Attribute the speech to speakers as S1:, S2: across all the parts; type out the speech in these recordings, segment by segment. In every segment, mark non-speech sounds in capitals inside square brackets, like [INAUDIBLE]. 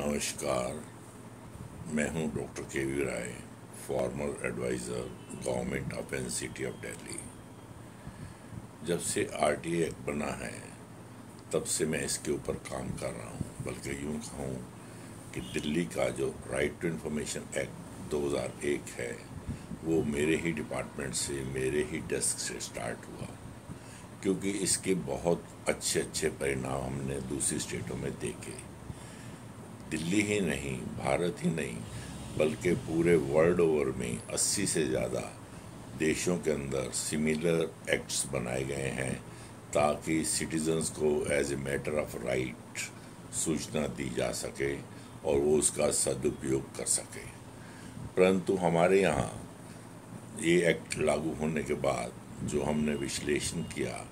S1: नमस्कार। मैं हूँ doctor K V Rai former adviser government of N city of Delhi जब से आर टी एक्ट बना है, तब से मैं इसके ऊपर काम कर रहा हूँ। बल्कि यूँ कहूँ कि दिल्ली का जो राइट टू इन्फॉर्मेशन एक्ट 2001 है, वो मेरे ही डिपार्टमेंट से, मेरे ही डेस्क से स्टार्ट हुआ। क्योंकि इसके बहुत अच्छे अच्छे परिणाम हमने दूसरी स्टेटों में देखे। दिल्ली ही नहीं, भारत ही नहीं, बल्कि पूरे वर्ल्ड ओवर में 80 से ज़्यादा देशों के अंदर सिमिलर एक्ट्स बनाए गए हैं, ताकि सिटीजन्स को as a matter of right सूचना दी जा सके और वो उसका सदुपयोग कर सके। परंतु हमारे यहाँ ये एक्ट लागू होने के बाद जो हमने विश्लेषण किया,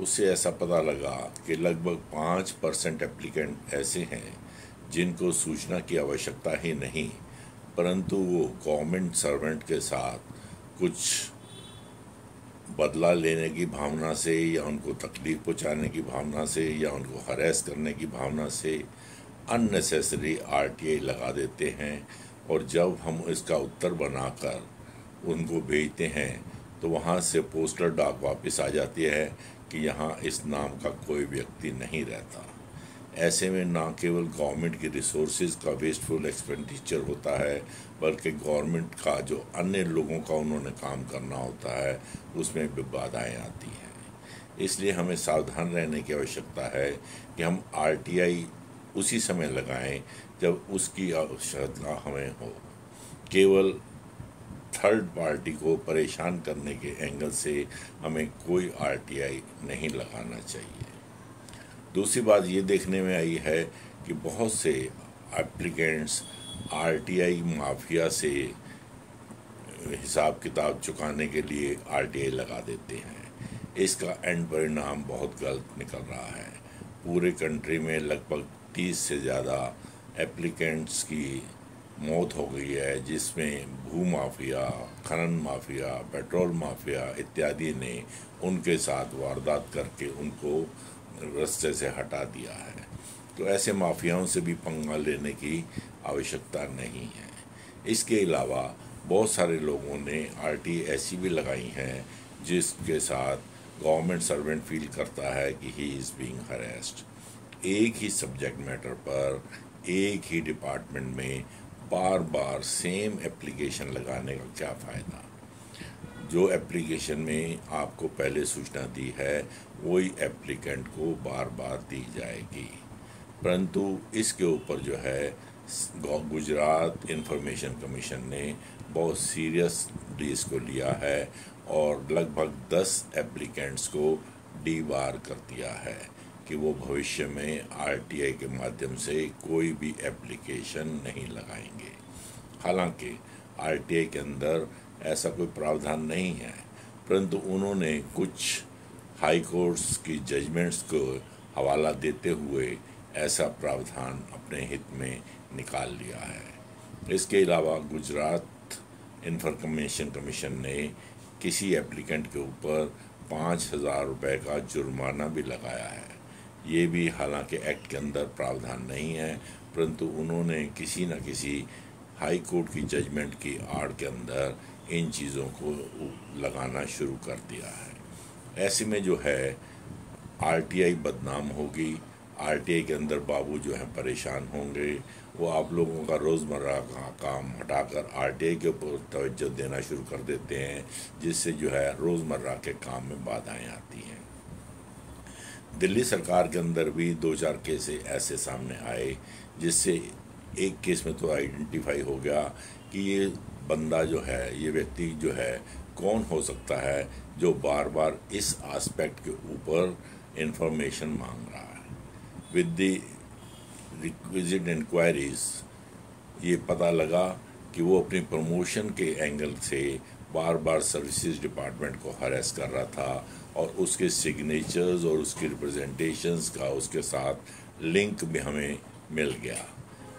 S1: उससे ऐसा पता लगा कि लगभग पाँच परसेंट एप्लीकेंट ऐसे हैं जिनको सूचना की आवश्यकता ही नहीं, परंतु वो गवर्नमेंट सर्वेंट के साथ कुछ बदला लेने की भावना से या उनको तकलीफ़ पहुँचाने की भावना से या उनको हरेस करने की भावना से अननेसेसरी आरटीआई लगा देते हैं। और जब हम इसका उत्तर बनाकर उनको भेजते हैं तो वहाँ से पोस्टर डाक वापस आ जाती है कि यहाँ इस नाम का कोई व्यक्ति नहीं रहता। ऐसे में ना केवल गवर्नमेंट की रिसोर्सेज का वेस्टफुल एक्सपेंडिचर होता है, बल्कि गवर्नमेंट का जो अन्य लोगों का उन्होंने काम करना होता है, उसमें भी बाधाएँ आती हैं। इसलिए हमें सावधान रहने की आवश्यकता है कि हम आरटीआई उसी समय लगाएँ जब उसकी आवश्यकता हमें हो। केवल थर्ड पार्टी को परेशान करने के एंगल से हमें कोई आरटीआई नहीं लगाना चाहिए। दूसरी बात ये देखने में आई है कि बहुत से एप्लीकेंट्स आरटीआई माफिया से हिसाब किताब चुकाने के लिए आरटीआई लगा देते हैं। इसका एंड परिणाम बहुत गलत निकल रहा है। पूरे कंट्री में लगभग तीस से ज़्यादा एप्लीकेंट्स की मौत हो गई है, जिसमें भू माफिया, खनन माफिया, पेट्रोल माफिया इत्यादि ने उनके साथ वारदात करके उनको रस्ते से हटा दिया है। तो ऐसे माफियाओं से भी पंगा लेने की आवश्यकता नहीं है। इसके अलावा बहुत सारे लोगों ने आरटी ऐसी भी लगाई हैं, जिसके साथ गवर्नमेंट सर्वेंट फील करता है कि ही इज़ बीइंग हरेस्ड एक ही सब्जेक्ट मैटर पर, एक ही डिपार्टमेंट में बार बार सेम एप्लीकेशन लगाने का क्या फ़ायदा? जो एप्लीकेशन में आपको पहले सूचना दी है वही एप्लीकेंट को बार बार दी जाएगी। परंतु इसके ऊपर जो है गुजरात इंफॉर्मेशन कमीशन ने बहुत सीरियसली इसको लिया है और लगभग 10 एप्लीकेंट्स को डी बार कर दिया है कि वो भविष्य में आरटीआई के माध्यम से कोई भी एप्लीकेशन नहीं लगाएँगे। हालाँकि आरटीआई के अंदर ऐसा कोई प्रावधान नहीं है, परंतु उन्होंने कुछ हाई कोर्ट्स की जजमेंट्स को हवाला देते हुए ऐसा प्रावधान अपने हित में निकाल लिया है। इसके अलावा गुजरात इन्फॉर्मेशन कमीशन ने किसी एप्लीकेंट के ऊपर पाँच हज़ार रुपये का जुर्माना भी लगाया है। ये भी हालाँकि एक्ट के अंदर प्रावधान नहीं है, परंतु उन्होंने किसी न किसी हाई कोर्ट की जजमेंट की आड़ के अंदर इन चीज़ों को लगाना शुरू कर दिया है। ऐसे में जो है आरटीआई बदनाम होगी आरटीआई के अंदर बाबू जो है परेशान होंगे। वो आप लोगों का रोज़मर्रा का काम हटाकर आरटीआई के ऊपर तवज्जो देना शुरू कर देते हैं, जिससे जो है रोज़मर्रा के काम में बाधाएँ आती हैं। दिल्ली सरकार के अंदर भी दो चार केस ऐसे सामने आए, जिससे एक केस में तो आइडेंटिफाई हो गया कि ये बंदा जो है, ये व्यक्ति जो है, कौन हो सकता है? जो बार बार इस आस्पेक्ट के ऊपर इंफॉर्मेशन मांग रहा है। विद द रिक्विजिट इंक्वायरीज ये पता लगा कि वो अपनी प्रमोशन के एंगल से बार बार सर्विसेज़ डिपार्टमेंट को हरेस कर रहा था और उसके सिग्नेचर्स और उसकी रिप्रेजेंटेशंस का उसके साथ लिंक भी हमें मिल गया,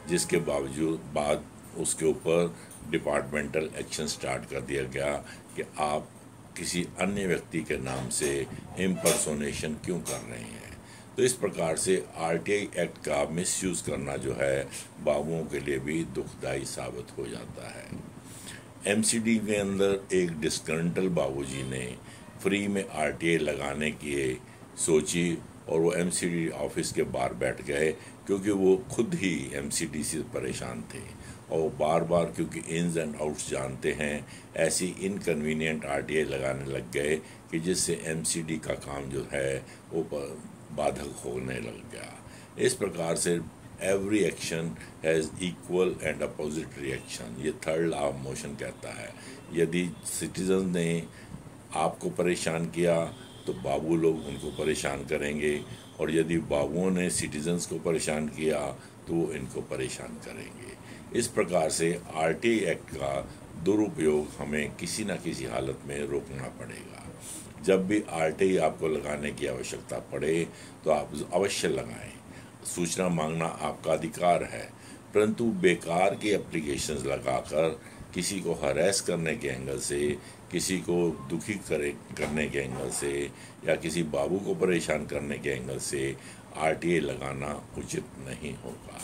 S1: जिसके बावजूद बाद उसके ऊपर डिपार्टमेंटल एक्शन स्टार्ट कर दिया गया कि आप किसी अन्य व्यक्ति के नाम से इम्पर्सोनेशन क्यों कर रहे हैं? तो इस प्रकार से आरटीआई एक्ट का मिसयूज़ करना जो है, बाबुओं के लिए भी दुखदायी साबित हो जाता है। एमसीडी के अंदर एक डिस्कंटल बाबूजी ने फ्री में आरटीआई लगाने की सोची और वो एमसीडी ऑफ़िस के बाहर बैठ गए, क्योंकि वो खुद ही एमसीडी से परेशान थे। और बार बार क्योंकि इन्स एंड आउट्स जानते हैं, ऐसी इनकन्वीनियंट आरटीआई लगाने लग गए कि जिससे एमसीडी का काम जो है वो बाधक होने लग गया। इस प्रकार से every action has equal and opposite reaction ये थर्ड लॉ ऑफ़ मोशन कहता है। यदि सिटीजन ने आपको परेशान किया तो बाबू लोग उनको परेशान करेंगे। और यदि बाबुओं ने सिटीजन्स को परेशान किया तो वो इनको परेशान करेंगे। इस प्रकार से आरटी एक्ट का दुरुपयोग हमें किसी न किसी हालत में रोकना पड़ेगा। जब भी आरटीआई आपको लगाने की आवश्यकता पड़े तो आप अवश्य लगाएँ। सूचना मांगना आपका अधिकार है, परंतु बेकार की एप्लीकेशंस लगाकर किसी को हरेस करने के एंगल से, किसी को दुखी करे, करने के एंगल से, या किसी बाबू को परेशान करने के एंगल से आरटीए लगाना उचित नहीं होगा।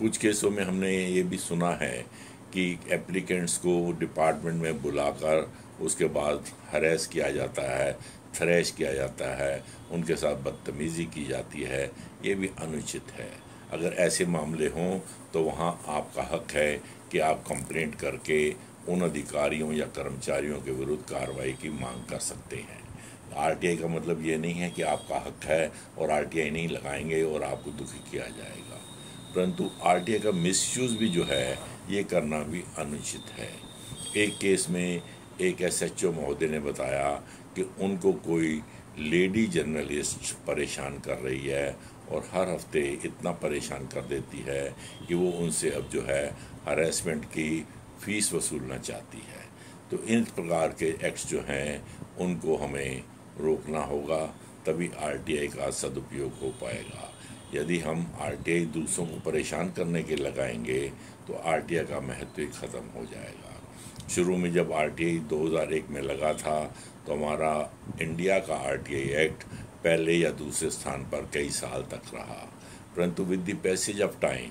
S1: कुछ केसों में हमने ये भी सुना है कि एप्लीकेंट्स को डिपार्टमेंट में बुलाकर उसके बाद हरेस किया जाता है थ्रेश किया जाता है, उनके साथ बदतमीज़ी की जाती है, ये भी अनुचित है। अगर ऐसे मामले हों तो वहाँ आपका हक है कि आप कंप्लेंट करके उन अधिकारियों या कर्मचारियों के विरुद्ध कार्रवाई की मांग कर सकते हैं। आरटीआई का मतलब ये नहीं है कि आपका हक है और आरटीआई नहीं लगाएँगे और आपको दुखी किया जाएगा। परंतु आरटीआई का मिसयूज़ भी जो है, ये करना भी अनुचित है। एक केस में एक एसएचओ महोदय ने बताया कि उनको कोई लेडी जर्नलिस्ट परेशान कर रही है और हर हफ़्ते इतना परेशान कर देती है कि वो उनसे अब जो है हरेसमेंट की फ़ीस वसूलना चाहती है। तो इन प्रकार के एक्ट्स जो हैं, उनको हमें रोकना होगा, तभी आरटीआई का सदुपयोग हो पाएगा। यदि हम आरटीआई दूसरों को परेशान करने के लगाएँगे तो आरटीआई का महत्व ही ख़त्म हो जाएगा। शुरू में जब आरटीआई 2001 में लगा था तो हमारा इंडिया का आरटीआई एक्ट पहले या दूसरे स्थान पर कई साल तक रहा। परंतु with the passage of time,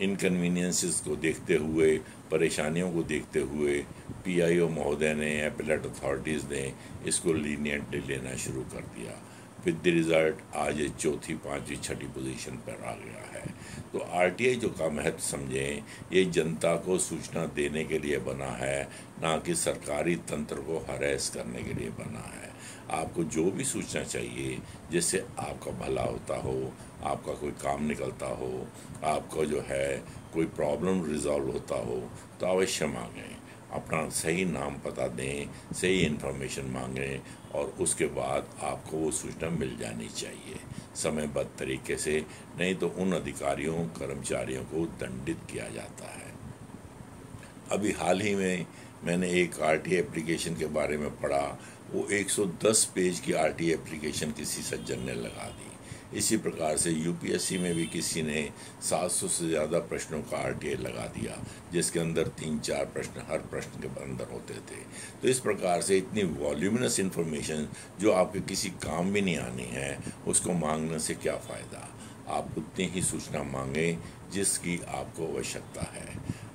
S1: inconveniences को देखते हुए, परेशानियों को देखते हुए, पीआईओ महोदय ने, एपिलेट अथॉरिटीज़ ने इसको लीनियंटली लेना शुरू कर दिया। विद द रिज़ल्ट आज ये चौथी, पाँचवीं, छठी पोजीशन पर आ गया है। तो आरटीआई जो का महत्व समझें, ये जनता को सूचना देने के लिए बना है, ना कि सरकारी तंत्र को हरेस करने के लिए बना है। आपको जो भी सूचना चाहिए जिससे आपका भला होता हो, आपका कोई काम निकलता हो, आपका जो है कोई प्रॉब्लम रिजॉल्व होता हो तो अवश्य मांगें। अपना सही नाम पता दें, सही इन्फॉर्मेशन मांगें और उसके बाद आपको वो सूचना मिल जानी चाहिए। समयबद्ध तरीके से, नहीं तो उन अधिकारियों, कर्मचारियों को दंडित किया जाता है। अभी हाल ही में मैंने एक आर एप्लीकेशन के बारे में पढ़ा, वो 110 पेज की आरटी एप्लीकेशन किसी सज्जन ने लगा दी। इसी प्रकार से यूपीएससी में भी किसी ने 700 से ज़्यादा प्रश्नों का आरटीआई लगा दिया, जिसके अंदर तीन चार प्रश्न हर प्रश्न के अंदर होते थे। तो इस प्रकार से इतनी वॉल्यूमिनस इन्फॉर्मेशन जो आपके किसी काम भी नहीं आनी है, उसको मांगने से क्या फ़ायदा? आप उतनी ही सूचना मांगें जिसकी आपको आवश्यकता है।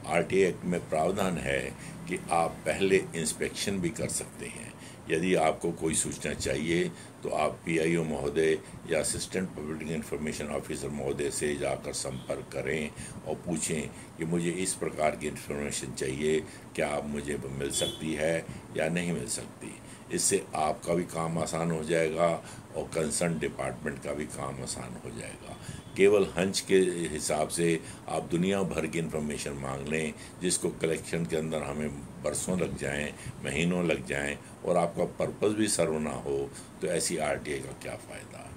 S1: आर एक्ट में प्रावधान है कि आप पहले इंस्पेक्शन भी कर सकते हैं। यदि आपको कोई सूचना चाहिए तो आप पीआईओ महोदय या असिस्टेंट पब्लिक इन्फॉर्मेशन ऑफिसर महोदय से जाकर संपर्क करें और पूछें कि मुझे इस प्रकार की इन्फॉर्मेशन चाहिए, क्या आप मुझे मिल सकती है या नहीं मिल सकती। इससे आपका भी काम आसान हो जाएगा और कंसर्न डिपार्टमेंट का भी काम आसान हो जाएगा। केवल हंच के हिसाब से आप दुनिया भर की इन्फॉर्मेशन मांग लें, जिसको कलेक्शन के अंदर हमें बरसों लग जाएँ, महीनों लग जाएँ, और आपका पर्पज़ भी सर्व ना हो तो ऐसी आरटीआई का क्या फ़ायदा?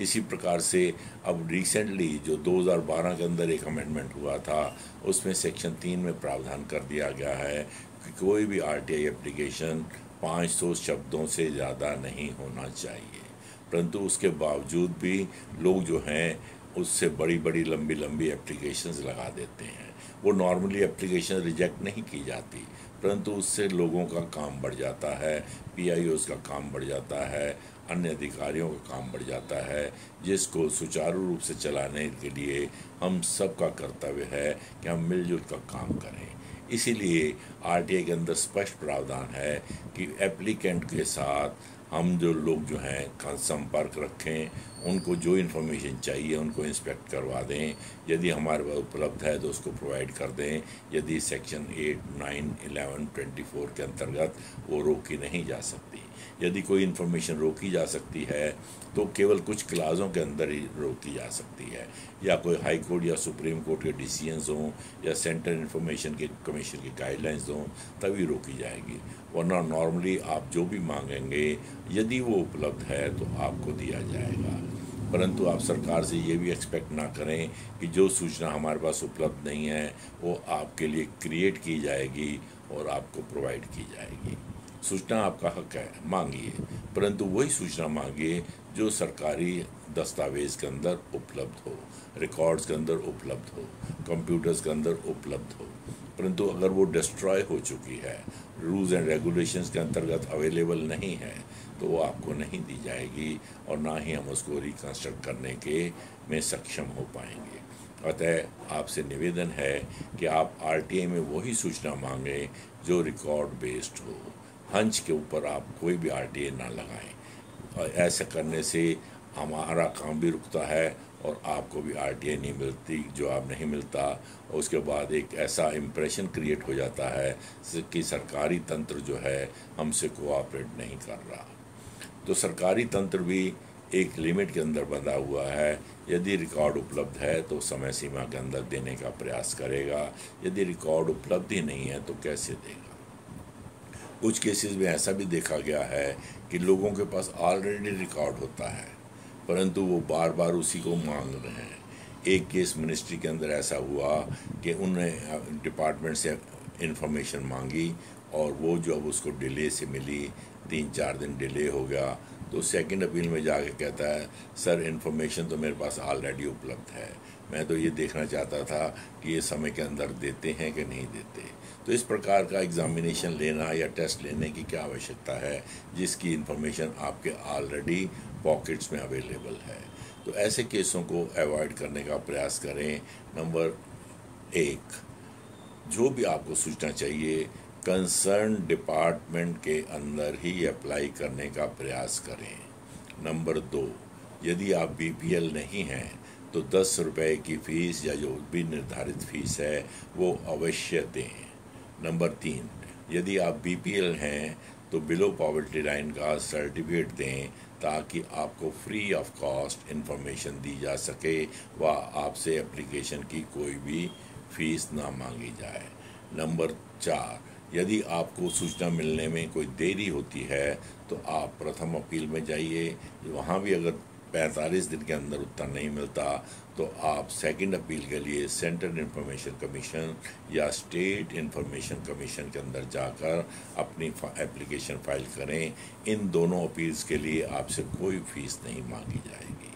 S1: इसी प्रकार से अब रिसेंटली जो 2012 के अंदर एक अमेंडमेंट हुआ था, उसमें सेक्शन तीन में प्रावधान कर दिया गया है कि कोई भी आरटीआई एप्लीकेशन 500 शब्दों से ज़्यादा नहीं होना चाहिए। परंतु उसके बावजूद भी लोग जो हैं उससे बड़ी बड़ी, लंबी लंबी एप्लीकेशंस लगा देते हैं। वो नॉर्मली एप्लीकेशन रिजेक्ट नहीं की जाती, परंतु उससे लोगों का काम बढ़ जाता है पी का काम बढ़ जाता है, अन्य अधिकारियों का काम बढ़ जाता है, जिसको सुचारू रूप से चलाने के लिए हम सबका कर्तव्य है कि हम मिलजुल कर काम करें। इसीलिए आरटीआई के अंदर स्पष्ट प्रावधान है कि एप्लीकेंट के साथ हम जो लोग जो हैं संपर्क रखें, उनको जो इन्फॉर्मेशन चाहिए, उनको इंस्पेक्ट करवा दें। यदि हमारे पास उपलब्ध है तो उसको प्रोवाइड कर दें। यदि section eight nine eleven twenty four के अंतर्गत वो रोकी नहीं जा सकती। यदि कोई इन्फॉर्मेशन रोकी जा सकती है तो केवल कुछ क्लासों के अंदर ही रोकी जा सकती है। या कोई हाई कोर्ट या सुप्रीम कोर्ट के डिसीजंस हों, या सेंट्रल इन्फॉर्मेशन के कमीशन की गाइडलाइंस हों, तभी रोकी जाएगी। वरना नॉर्मली आप जो भी मांगेंगे, यदि वो उपलब्ध है तो आपको दिया जाएगा। परंतु आप सरकार से ये भी एक्सपेक्ट ना करें कि जो सूचना हमारे पास उपलब्ध नहीं है, वो आपके लिए क्रिएट की जाएगी और आपको प्रोवाइड की जाएगी। सूचना आपका हक है, मांगिए। परंतु वही सूचना मांगिए जो सरकारी दस्तावेज़ के अंदर उपलब्ध हो, रिकॉर्ड्स के अंदर उपलब्ध हो, कंप्यूटर्स के अंदर उपलब्ध हो। परंतु अगर वो डिस्ट्रॉय हो चुकी है, रूल्स एंड रेगुलेशंस के अंतर्गत अवेलेबल नहीं है तो वो आपको नहीं दी जाएगी और ना ही हम उसको रिकन्स्ट्रक्ट करने के में सक्षम हो पाएँगे। अतः आपसे निवेदन है कि आप आरटीआई में वही सूचना मांगें जो रिकॉर्ड बेस्ड हो। हंच के ऊपर आप कोई भी आर ना लगाएँ। और ऐसा करने से हमारा काम भी रुकता है और आपको भी आर नहीं मिलती, जो आप नहीं मिलता। और उसके बाद एक ऐसा इम्प्रेशन क्रिएट हो जाता है कि सरकारी तंत्र जो है हमसे कोऑपरेट नहीं कर रहा। तो सरकारी तंत्र भी एक लिमिट के अंदर बंधा हुआ है। यदि रिकॉर्ड उपलब्ध है तो समय सीमा के अंदर देने का प्रयास करेगा। यदि रिकॉर्ड उपलब्ध ही नहीं है तो कैसे देगा? कुछ केसेस में ऐसा भी देखा गया है कि लोगों के पास ऑलरेडी रिकॉर्ड होता है, परंतु वो बार बार उसी को मांग रहे हैं। एक केस मिनिस्ट्री के अंदर ऐसा हुआ कि उन्होंने डिपार्टमेंट से इंफॉर्मेशन मांगी और वो जो अब उसको डिले से मिली तीन चार दिन डिले हो गया तो सेकंड अपील में जाके कहता है सर इन्फॉर्मेशन तो मेरे पास ऑलरेडी उपलब्ध है। मैं तो ये देखना चाहता था कि ये समय के अंदर देते हैं कि नहीं देते। तो इस प्रकार का एग्ज़ामिनेशन लेना या टेस्ट लेने की क्या आवश्यकता है, जिसकी इन्फॉर्मेशन आपके ऑलरेडी पॉकेट्स में अवेलेबल है। तो ऐसे केसों को अवॉइड करने का प्रयास करें। नंबर एक, जो भी आपको सूचना चाहिए कंसर्न डिपार्टमेंट के अंदर ही अप्लाई करने का प्रयास करें। नंबर दो, यदि आप बीपीएल नहीं हैं तो दस रुपये की फ़ीस या जो भी निर्धारित फ़ीस है, वो अवश्य दें। नंबर तीन, यदि आप बीपीएल हैं तो बिलो पॉवर्टी लाइन का सर्टिफिकेट दें ताकि आपको फ्री ऑफ़ कॉस्ट इन्फॉर्मेशन दी जा सके व आपसे एप्लीकेशन की कोई भी फ़ीस ना मांगी जाए। नंबर चार, यदि आपको सूचना मिलने में कोई देरी होती है तो आप प्रथम अपील में जाइए। वहाँ भी अगर पैंतालीस दिन के अंदर उत्तर नहीं मिलता तो आप सेकंड अपील के लिए सेंट्रल इंफॉर्मेशन कमीशन या स्टेट इंफॉर्मेशन कमीशन के अंदर जाकर अपनी एप्लीकेशन फ़ाइल करें। इन दोनों अपील्स के लिए आपसे कोई फ़ीस नहीं मांगी जाएगी।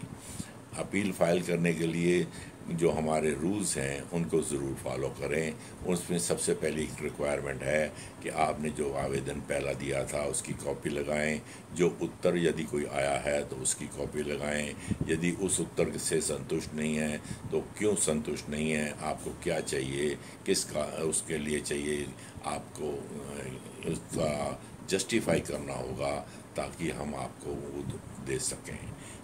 S1: अपील फ़ाइल करने के लिए जो हमारे रूल्स हैं, उनको ज़रूर फॉलो करें। उसमें सबसे पहली रिक्वायरमेंट है कि आपने जो आवेदन पहला दिया था, उसकी कॉपी लगाएँ। जो उत्तर यदि कोई आया है तो उसकी कॉपी लगाएँ। यदि उस उत्तर से संतुष्ट नहीं है तो क्यों संतुष्ट नहीं है? आपको क्या चाहिए? किसका उसके लिए चाहिए? आपको उसका जस्टिफाई करना होगा ताकि हम आपको वो दे सकें।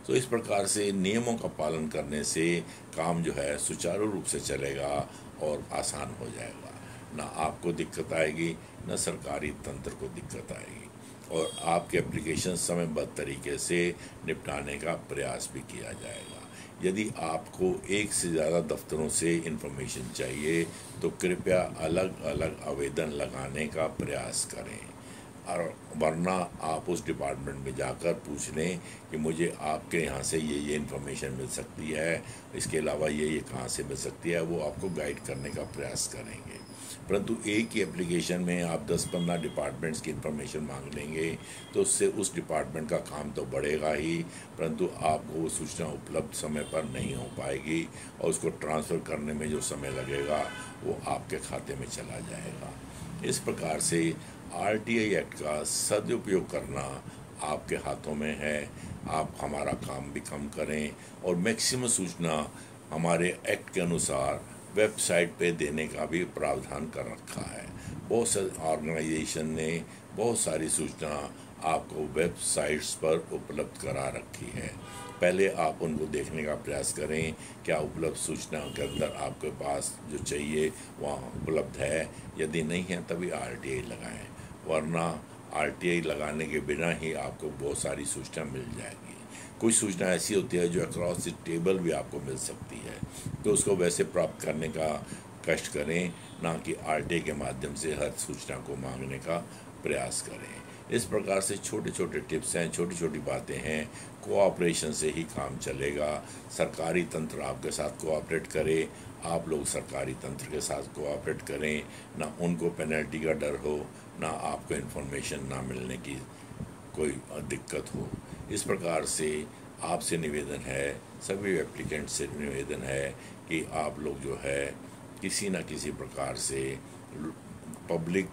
S1: तो इस प्रकार से नियमों का पालन करने से काम जो है सुचारू रूप से चलेगा और आसान हो जाएगा। ना आपको दिक्कत आएगी, न सरकारी तंत्र को दिक्कत आएगी। और आपके एप्लीकेशन समयबद्ध तरीके से निपटाने का प्रयास भी किया जाएगा। यदि आपको एक से ज़्यादा दफ्तरों से इन्फॉर्मेशन चाहिए तो कृपया अलग अलग आवेदन लगाने का प्रयास करें। और वरना आप उस डिपार्टमेंट में जाकर पूछ लें कि मुझे आपके यहाँ से ये ये इन्फॉर्मेशन मिल सकती है, इसके अलावा ये ये कहाँ से मिल सकती है, वो आपको गाइड करने का प्रयास करेंगे। परंतु एक ही एप्लीकेशन में आप 10-15 डिपार्टमेंट्स की इन्फॉर्मेशन मांग लेंगे तो उससे उस डिपार्टमेंट का काम तो बढ़ेगा ही, परंतु आपको वो सूचना उपलब्ध समय पर नहीं हो पाएगी और उसको ट्रांसफ़र करने में जो समय लगेगा, वो आपके खाते में चला जाएगा। इस प्रकार से आरटीआई एक्ट का सदुपयोग करना आपके हाथों में है। आप हमारा काम भी कम करें और मैक्सिमम सूचना हमारे एक्ट के अनुसार वेबसाइट पे देने का भी प्रावधान कर रखा है। बहुत से ऑर्गेनाइजेशन ने बहुत सारी सूचना आपको वेबसाइट्स पर उपलब्ध करा रखी है। पहले आप उनको देखने का प्रयास करें, क्या उपलब्ध सूचना के अंदर आपके पास जो चाहिए वहाँ उपलब्ध है? यदि नहीं है, तभी आर लगाएँ, वरना आर लगाने के बिना ही आपको बहुत सारी सूचना मिल जाएगी। कुछ सूचना ऐसी होती है जो अक्रॉस द टेबल भी आपको मिल सकती है। तो उसको वैसे प्राप्त करने का कष्ट करें, ना कि आर के माध्यम से हर सूचना को मांगने का प्रयास करें। इस प्रकार से छोटे छोटे टिप्स हैं छोटी छोटी बातें हैं। कोऑपरेशन से ही काम चलेगा। सरकारी तंत्र आपके साथ कोऑपरेट करे। आप लोग सरकारी तंत्र के साथ कोऑपरेट करें। ना उनको पेनल्टी का डर हो, ना आपको इन्फॉर्मेशन ना मिलने की कोई दिक्कत हो। इस प्रकार से आपसे निवेदन है, सभी एप्लीकेंट से निवेदन है कि आप लोग जो है, किसी न किसी प्रकार से पब्लिक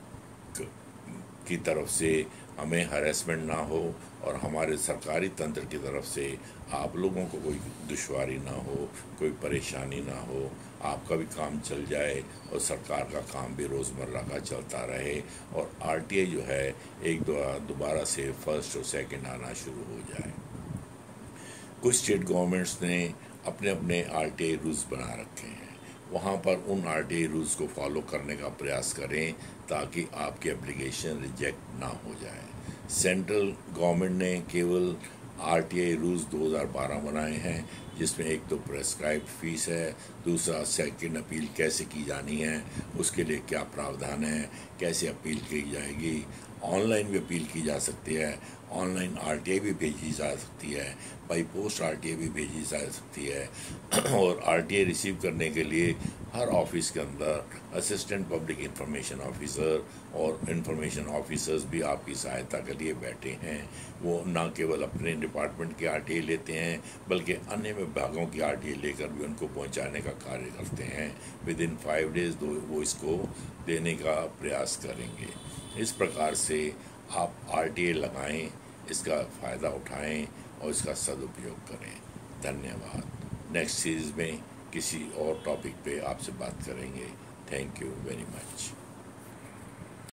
S1: की तरफ़ से हमें हरेसमेंट ना हो और हमारे सरकारी तंत्र की तरफ़ से आप लोगों को कोई दुश्वारी ना हो, कोई परेशानी ना हो, आपका भी काम चल जाए और सरकार का काम भी रोज़मर्रा का चलता रहे और आरटीआई जो है एक दोबारा से फ़र्स्ट और सेकंड आना शुरू हो जाए। कुछ स्टेट गवर्नमेंट्स ने अपने अपने आर आरटीआई रूल्स बना रखे हैं। वहाँ पर उन आर टी रूल्स को फॉलो करने का प्रयास करें ताकि आपकी एप्लीकेशन रिजेक्ट ना हो जाए। सेंट्रल गवर्नमेंट ने केवल आर टी आई रूल्स 2012 बनाए हैं, जिसमें एक तो प्रेस्क्राइब फ़ीस है, दूसरा सेकंड अपील कैसे की जानी है, उसके लिए क्या प्रावधान है, कैसे अपील की जाएगी ऑनलाइन भी अपील की जा सकती है, ऑनलाइन आरटीआई भी भेजी जा सकती है, बाई पोस्ट आरटीआई भी भेजी जा सकती है। [CLEARS THROAT] और आरटीआई रिसीव करने के लिए हर ऑफ़िस के अंदर असिस्टेंट पब्लिक इंफॉर्मेशन ऑफिसर और इंफॉर्मेशन ऑफिसर्स भी आपकी सहायता के लिए बैठे हैं। वो ना केवल अपने डिपार्टमेंट की आर लेते हैं, बल्कि अन्य विभागों की आर लेकर भी उनको पहुँचाने का कार्य करते हैं। विद इन फाइव डेज़ दो वो इसको देने का प्रयास करेंगे। इस प्रकार से आप आर लगाएँ, इसका फ़ायदा उठाएँ और इसका सदुपयोग करें। धन्यवाद। नेक्स्ट सीरीज़ में किसी और टॉपिक पे आपसे बात करेंगे। Thank you very much